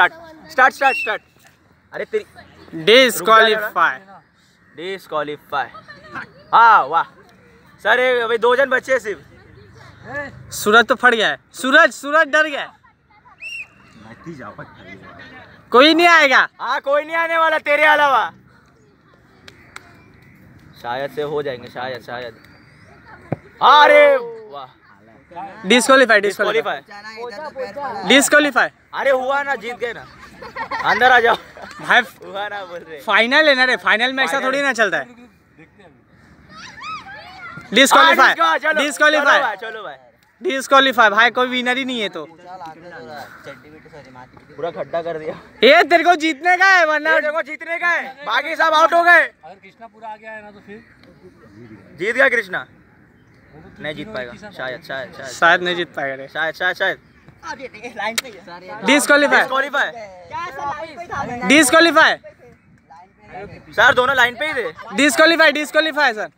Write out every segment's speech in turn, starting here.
Start start start अरे तेरी disqualify disqualify हाँ वाह। सर दो जन बचे सिर्फ़। सूरज तो फट गया है। सूरज सूरज डर गया कोई नहीं आएगा। हाँ कोई नहीं आने वाला तेरे अलावा। शायद से हो जाएँगे शायद शायद। हाँ, अरे वाह। डिस्कालीफाई डिस्कालीफाई डिस्कालीफाई अरे हुआ ना जीत गए ना। अंदर आ जाओ। भाई हुआ ना बोल रहे। फाइनल है ना रे फाइनल में ऐसा थोड़ी ना चलता है। हाँ, डिस्कालीफाई चलो डिस्कालीफाई भाई, चलो भाई। डिस्कालीफाई भाई कोई विनर ही नहीं है तो। पूरा खड्डा कर दिया। ये तेरे को जीतने का है वरना ये देखो जीतने का है। बाकी सब आउट हो गए। अगर कृष्णा पूरा आ गया है ना तो फिर जीत गया कृष्णा। नहीं जीत पाएगा। शायद शायद शायद। शायद नहीं जीत पाएगा शायद शायद शायद। डिस्कालीफाई डिस्कालीफाई डिस्कालीफाई सर दोनों लाइन पे ही थे। डिस्कालीफाई डिस्कालीफाई सर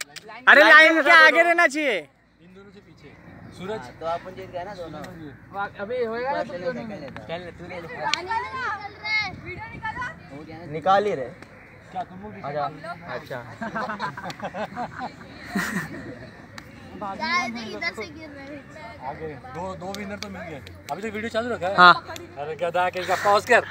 अरे लाइन के आगे रहना चाहिए। इन दोनों से पीछे। सूरज। तो अपन जीत गए ना दोनों। हो गया ना निकाल ही रहे। क्या तुम लोग अच्छा अच्छा। आगे दो दो विनर तो मिल गए। अभी तक वीडियो चालू रखा है। हाँ। अरे गदा के पॉज कर।